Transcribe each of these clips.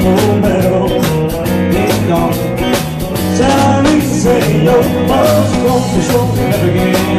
número Ding dong Tell me, say your love's gone, so never again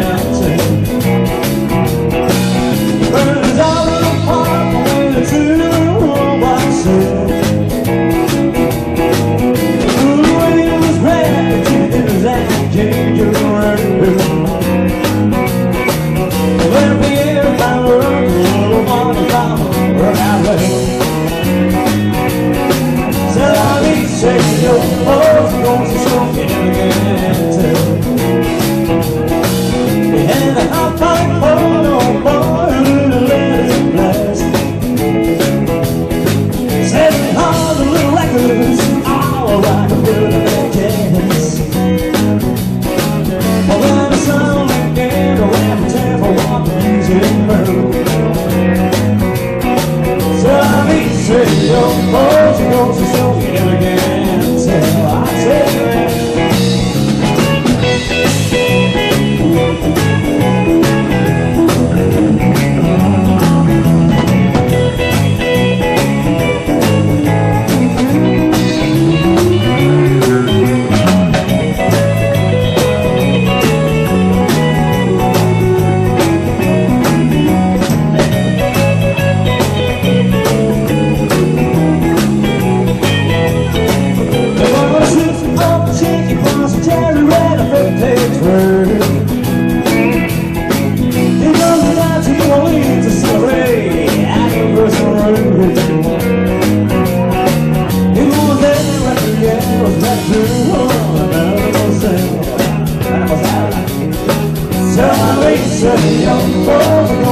这样的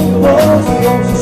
Oh,